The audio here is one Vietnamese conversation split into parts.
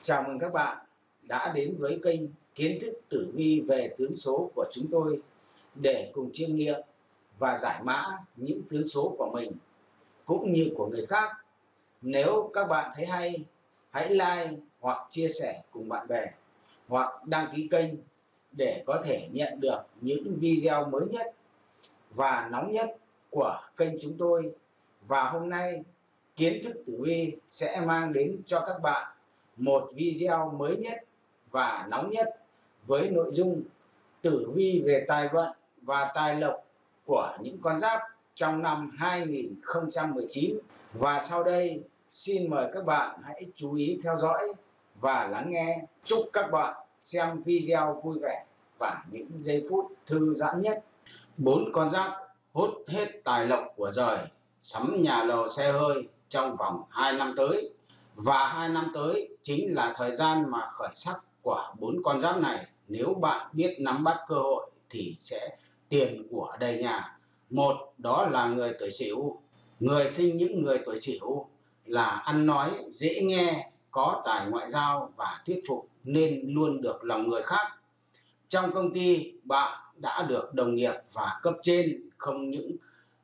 Chào mừng các bạn đã đến với kênh Kiến thức tử vi về tướng số của chúng tôi để cùng chiêm nghiệm và giải mã những tướng số của mình cũng như của người khác. Nếu các bạn thấy hay, hãy like hoặc chia sẻ cùng bạn bè hoặc đăng ký kênh để có thể nhận được những video mới nhất và nóng nhất của kênh chúng tôi. Và hôm nay Kiến thức tử vi sẽ mang đến cho các bạn một video mới nhất và nóng nhất với nội dung tử vi về tài vận và tài lộc của những con giáp trong năm 2019 và sau đây, xin mời các bạn hãy chú ý theo dõi và lắng nghe. Chúc các bạn xem video vui vẻ và những giây phút thư giãn nhất. Bốn con giáp hút hết tài lộc của rời, sắm nhà lầu xe hơi trong vòng 2 năm tới và hai năm tới chính là thời gian mà khởi sắc quả bốn con giáp này. Nếu bạn biết nắm bắt cơ hội thì sẽ tiền của đầy nhà. Một, đó là người tuổi sửu. Người sinh những người tuổi sửu là ăn nói, dễ nghe, có tài ngoại giao và thuyết phục nên luôn được lòng người khác. Trong công ty, bạn đã được đồng nghiệp và cấp trên, không những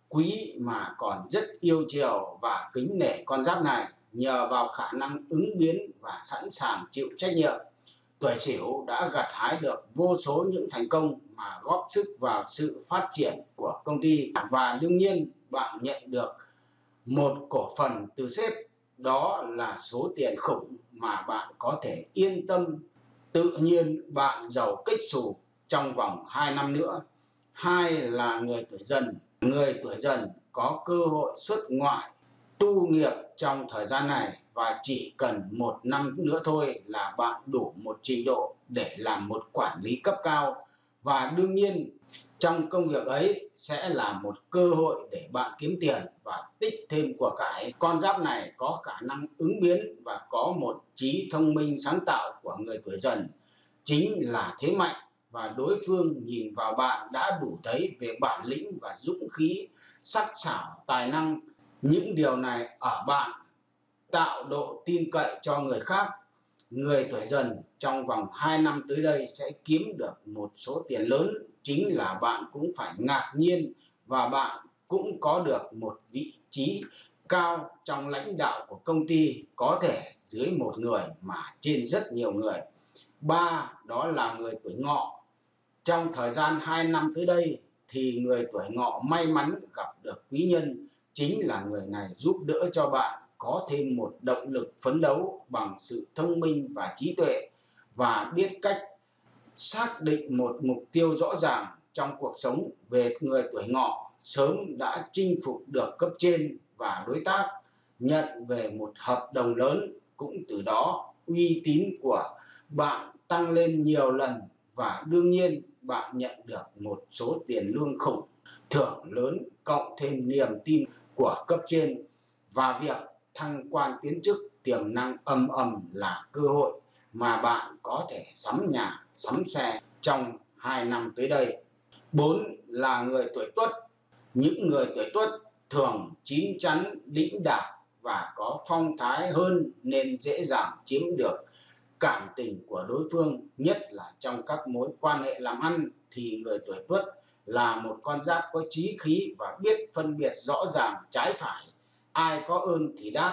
quý mà còn rất yêu chiều và kính nể con giáp này nhờ vào khả năng ứng biến và sẵn sàng chịu trách nhiệm. Tuổi sửu đã gặt hái được vô số những thành công mà góp sức vào sự phát triển của công ty. Và đương nhiên, bạn nhận được một cổ phần từ sếp. Đó là số tiền khủng mà bạn có thể yên tâm. Tự nhiên bạn giàu kích xù trong vòng 2 năm nữa. Hai là người tuổi dần. Người tuổi dần có cơ hội xuất ngoại tu nghiệp trong thời gian này và chỉ cần một năm nữa thôi là bạn đủ một trình độ để làm một quản lý cấp cao và đương nhiên trong công việc ấy sẽ là một cơ hội để bạn kiếm tiền và tích thêm của cải. Con giáp này có khả năng ứng biến và có một trí thông minh sáng tạo của người tuổi dần chính là thế mạnh và đối phương nhìn vào bạn đã đủ thấy về bản lĩnh và dũng khí, sắc sảo, tài năng những điều này ở bạn tạo độ tin cậy cho người khác. Người tuổi dần trong vòng 2 năm tới đây sẽ kiếm được một số tiền lớn. Chính là bạn cũng phải ngạc nhiên và bạn cũng có được một vị trí cao trong lãnh đạo của công ty, có thể dưới một người mà trên rất nhiều người. Ba, đó là người tuổi ngọ. Trong thời gian 2 năm tới đây thì người tuổi ngọ may mắn gặp được quý nhân chính là người này giúp đỡ cho bạn có thêm một động lực phấn đấu bằng sự thông minh và trí tuệ và biết cách xác định một mục tiêu rõ ràng trong cuộc sống về người tuổi ngọ sớm đã chinh phục được cấp trên và đối tác, nhận về một hợp đồng lớn, cũng từ đó uy tín của bạn tăng lên nhiều lần và đương nhiên bạn nhận được một số tiền lương khủng thưởng lớn cộng thêm niềm tin của cấp trên và việc thăng quan tiến chức tiềm năng âm ầm là cơ hội mà bạn có thể sắm nhà, sắm xe trong 2 năm tới đây. 4 là người tuổi tuất. Những người tuổi tuất thường chín chắn, đĩnh đạc và có phong thái hơn nên dễ dàng chiếm được cảm tình của đối phương, nhất là trong các mối quan hệ làm ăn thì người tuổi tuất là một con giáp có trí khí và biết phân biệt rõ ràng trái phải. Ai có ơn thì đáp.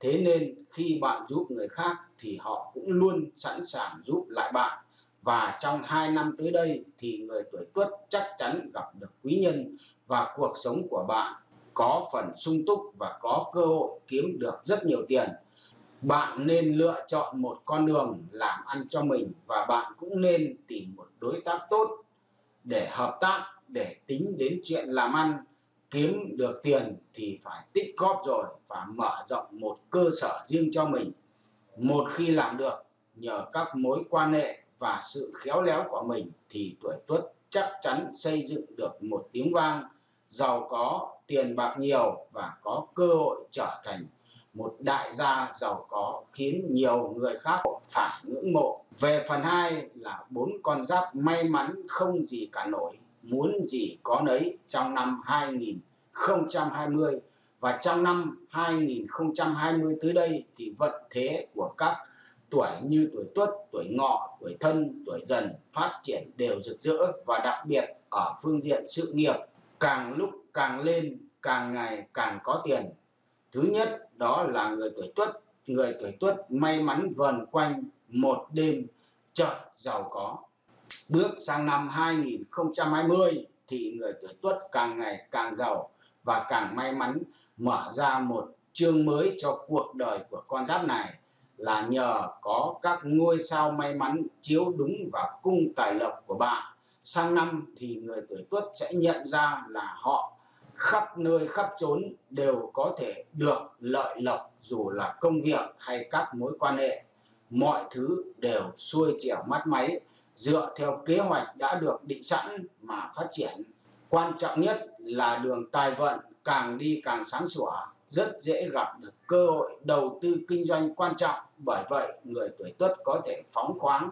Thế nên khi bạn giúp người khác thì họ cũng luôn sẵn sàng giúp lại bạn. Và trong 2 năm tới đây thì người tuổi tuất chắc chắn gặp được quý nhân và cuộc sống của bạn có phần sung túc và có cơ hội kiếm được rất nhiều tiền bạn nên lựa chọn một con đường làm ăn cho mình và bạn cũng nên tìm một đối tác tốt để hợp tác, để tính đến chuyện làm ăn. Kiếm được tiền thì phải tích góp rồi và mở rộng một cơ sở riêng cho mình. Một khi làm được, nhờ các mối quan hệ và sự khéo léo của mình thì tuổi tuất chắc chắn xây dựng được một tiếng vang. Giàu có, tiền bạc nhiều và có cơ hội trở thành một đại gia giàu có khiến nhiều người khác phải ngưỡng mộ. Về phần 2 là bốn con giáp may mắn không gì cả nổi, muốn gì có nấy trong năm 2020 và trong năm 2020 tới đây thì vận thế của các tuổi như tuổi tuất, tuổi ngọ, tuổi thân, tuổi dần phát triển đều rực rỡ và đặc biệt ở phương diện sự nghiệp càng lúc càng lên, càng ngày càng có tiền. Thứ nhất đó là người tuổi tuất, người tuổi tuất may mắn vần quanh một đêm chợt giàu có. Bước sang năm 2020 thì người tuổi tuất càng ngày càng giàu và càng may mắn mở ra một chương mới cho cuộc đời của con giáp này là nhờ có các ngôi sao may mắn chiếu đúng vào cung tài lộc của bạn. Sang năm thì người tuổi tuất sẽ nhận ra là họ khắp nơi khắp chốn đều có thể được lợi lộc dù là công việc hay các mối quan hệ. Mọi thứ đều xuôi chèo mắt máy dựa theo kế hoạch đã được định sẵn mà phát triển. Quan trọng nhất là đường tài vận càng đi càng sáng sủa, rất dễ gặp được cơ hội đầu tư kinh doanh quan trọng. Bởi vậy, người tuổi tuất có thể phóng khoáng,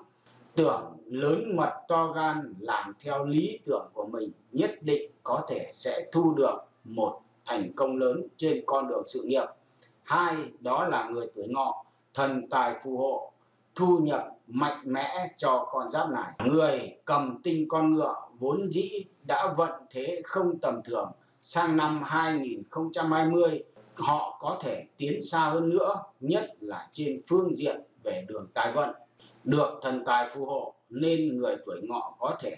tưởng lớn mật to gan làm theo lý tưởng của mình nhất định có thể sẽ thu được một thành công lớn trên con đường sự nghiệp. Hai, đó là người tuổi ngọ, thần tài phù hộ, thu nhập mạnh mẽ cho con giáp này. Người cầm tinh con ngựa vốn dĩ đã vận thế không tầm thường. Sang năm 2020, họ có thể tiến xa hơn nữa, nhất là trên phương diện về đường tài vận. Được thần tài phù hộ nên người tuổi ngọ có thể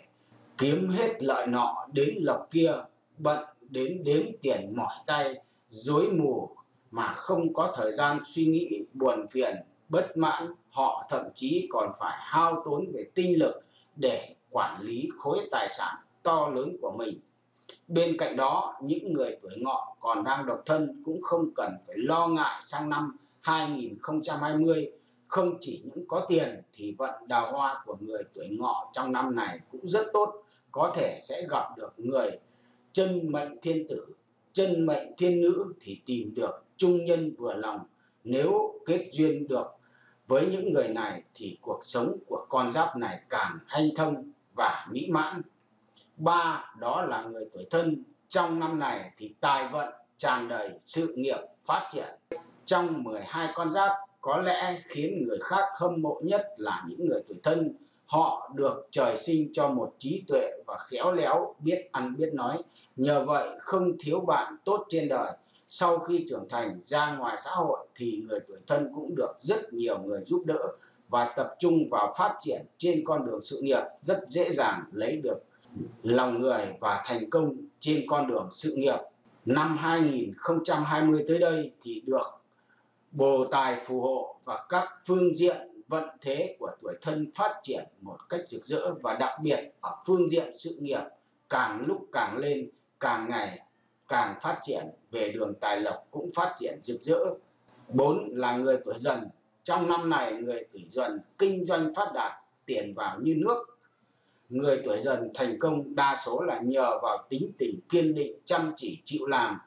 kiếm hết lợi nọ đến lộc kia, bận đến đếm tiền mỏi tay, dối mù mà không có thời gian suy nghĩ buồn phiền, bất mãn, họ thậm chí còn phải hao tốn về tinh lực để quản lý khối tài sản to lớn của mình. Bên cạnh đó, những người tuổi ngọ còn đang độc thân cũng không cần phải lo ngại sang năm 2020 không chỉ những có tiền thì vận đào hoa của người tuổi ngọ trong năm này cũng rất tốt, có thể sẽ gặp được người chân mệnh thiên tử, chân mệnh thiên nữ thì tìm được trung nhân vừa lòng. Nếu kết duyên được với những người này thì cuộc sống của con giáp này càng hanh thông và mỹ mãn. Ba, đó là người tuổi thân. Trong năm này thì tài vận tràn đầy sự nghiệp phát triển. Trong 12 con giáp có lẽ khiến người khác hâm mộ nhất là những người tuổi thân. Họ được trời sinh cho một trí tuệ và khéo léo, biết ăn, biết nói. Nhờ vậy không thiếu bạn tốt trên đời. Sau khi trưởng thành ra ngoài xã hội thì người tuổi thân cũng được rất nhiều người giúp đỡ và tập trung vào phát triển trên con đường sự nghiệp rất dễ dàng lấy được lòng người và thành công trên con đường sự nghiệp. Năm 2020 tới đây thì được bồ tài phù hộ và các phương diện vận thế của tuổi thân phát triển một cách rực rỡ và đặc biệt ở phương diện sự nghiệp càng lúc càng lên, càng ngày càng phát triển, về đường tài lộc cũng phát triển rực rỡ. Bốn là người tuổi dần. Trong năm này, người tuổi dần kinh doanh phát đạt, tiền vào như nước. Người tuổi dần thành công, đa số là nhờ vào tính tình kiên định, chăm chỉ, chịu làm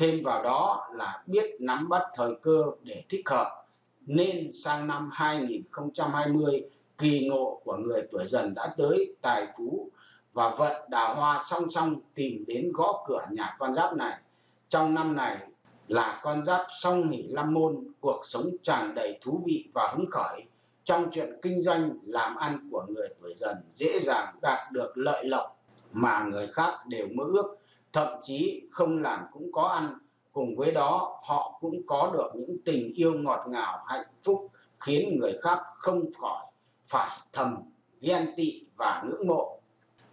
thêm vào đó là biết nắm bắt thời cơ để thích hợp nên sang năm 2020 kỳ ngộ của người tuổi dần đã tới tài phú và vận đào hoa song song tìm đến gõ cửa nhà con giáp này. Trong năm này là con giáp song hỷ lâm môn, cuộc sống tràn đầy thú vị và hứng khởi. Trong chuyện kinh doanh, làm ăn của người tuổi dần dễ dàng đạt được lợi lộc mà người khác đều mơ ước, thậm chí không làm cũng có ăn cùng với đó, họ cũng có được những tình yêu ngọt ngào, hạnh phúc, khiến người khác không khỏi phải thầm ghen tị và ngưỡng mộ.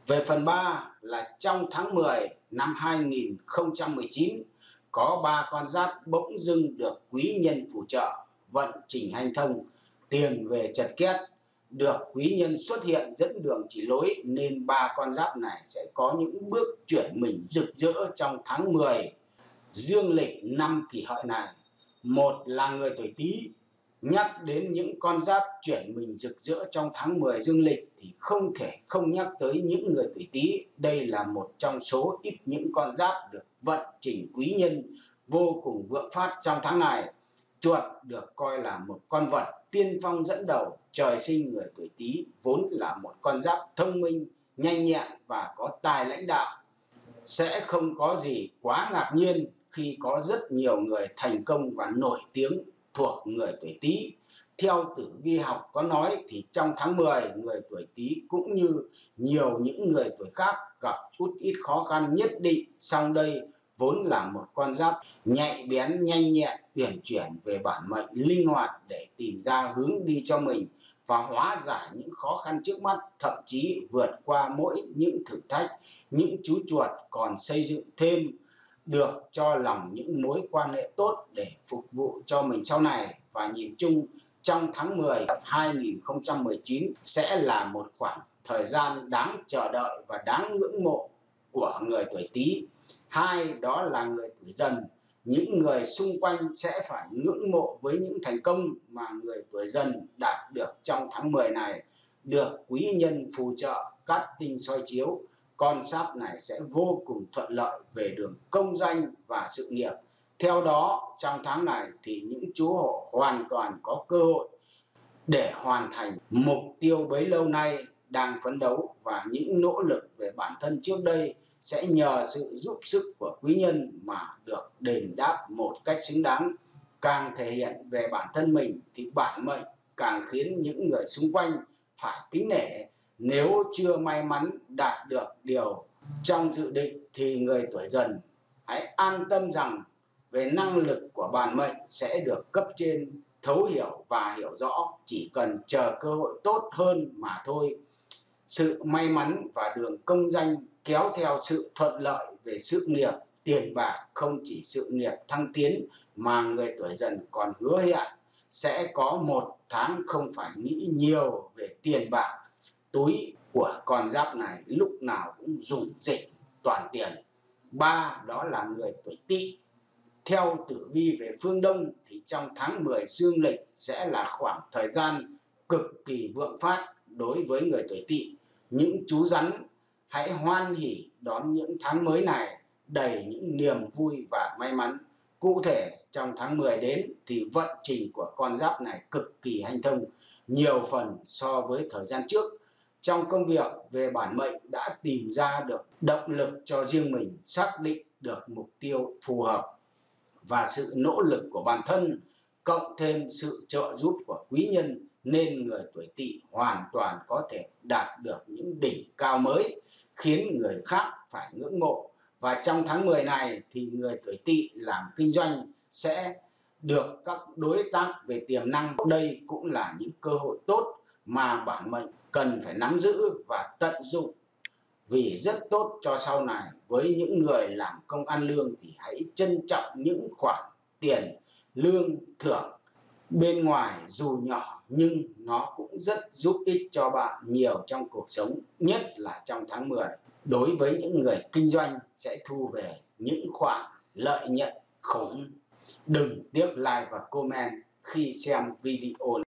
Về phần 3 là trong tháng 10 năm 2019 có ba con giáp bỗng dưng được quý nhân phù trợ, vận trình hành thông, tiền về chật két được quý nhân xuất hiện dẫn đường chỉ lối, nên ba con giáp này sẽ có những bước chuyển mình rực rỡ trong tháng 10 dương lịch năm kỷ hợi này, một là người tuổi tý. Nhắc đến những con giáp chuyển mình rực rỡ trong tháng 10 dương lịch thì không thể không nhắc tới những người tuổi tý. Đây là một trong số ít những con giáp được vận trình quý nhân vô cùng vượng phát trong tháng này chuột được coi là một con vật tiên phong dẫn đầu, trời sinh người tuổi tý, vốn là một con giáp thông minh, nhanh nhẹn và có tài lãnh đạo sẽ không có gì quá ngạc nhiên khi có rất nhiều người thành công và nổi tiếng thuộc người tuổi Tý. theo tử vi học có nói thì trong tháng 10 người tuổi Tý cũng như nhiều những người tuổi khác gặp chút ít khó khăn nhất định song đây vốn là một con giáp nhạy bén, nhanh nhẹn, uyển chuyển về bản mệnh linh hoạt để tìm ra hướng đi cho mình và hóa giải những khó khăn trước mắt, thậm chí vượt qua mỗi những thử thách, những chú chuột còn xây dựng thêm được cho lòng những mối quan hệ tốt để phục vụ cho mình sau này và nhìn chung, trong tháng 10 2019 sẽ là một khoảng thời gian đáng chờ đợi và đáng ngưỡng mộ của người tuổi Tý. Hai đó là người tuổi Dần. Những người xung quanh sẽ phải ngưỡng mộ với những thành công mà người tuổi Dần đạt được trong tháng 10 này, được quý nhân phù trợ, cát tinh soi chiếu. Con giáp này sẽ vô cùng thuận lợi về đường công danh và sự nghiệp theo đó, trong tháng này thì những chú hộ hoàn toàn có cơ hội để hoàn thành mục tiêu bấy lâu nay đang phấn đấu và những nỗ lực về bản thân trước đây sẽ nhờ sự giúp sức của quý nhân mà được đền đáp một cách xứng đáng. Càng thể hiện về bản thân mình thì bản mệnh càng khiến những người xung quanh phải kính nể. Nếu chưa may mắn đạt được điều trong dự định thì người tuổi dần hãy an tâm rằng về năng lực của bản mệnh sẽ được cấp trên, thấu hiểu và hiểu rõ chỉ cần chờ cơ hội tốt hơn mà thôi sự may mắn và đường công danh kéo theo sự thuận lợi về sự nghiệp, tiền bạc không chỉ sự nghiệp thăng tiến mà người tuổi dần còn hứa hẹn, sẽ có một tháng không phải nghĩ nhiều về tiền bạc, túi của con giáp này lúc nào cũng dùng dịch toàn tiền ba, đó là người tuổi tỵ theo tử vi về phương Đông thì trong tháng 10 dương lịch sẽ là khoảng thời gian cực kỳ vượng phát đối với người tuổi tỵ. Những chú rắn hãy hoan hỉ đón những tháng mới này, đầy những niềm vui và may mắn. Cụ thể, trong tháng 10 đến thì vận trình của con giáp này cực kỳ hanh thông, nhiều phần so với thời gian trước. Trong công việc về bản mệnh đã tìm ra được động lực cho riêng mình, xác định được mục tiêu phù hợp và sự nỗ lực của bản thân, cộng thêm sự trợ giúp của quý nhân nên người tuổi tỵ hoàn toàn có thể đạt được những đỉnh cao mới, khiến người khác phải ngưỡng mộ. Và trong tháng 10 này thì người tuổi tỵ làm kinh doanh sẽ được các đối tác về tiềm năng. Đây cũng là những cơ hội tốt mà bản mệnh cần phải nắm giữ và tận dụng. Vì rất tốt cho sau này, với những người làm công ăn lương thì hãy trân trọng những khoản tiền lương thưởng. Bên ngoài dù nhỏ nhưng nó cũng rất giúp ích cho bạn nhiều trong cuộc sống, nhất là trong tháng 10 đối với những người kinh doanh sẽ thu về những khoản lợi nhuận khủng. Đừng tiếc like và comment khi xem video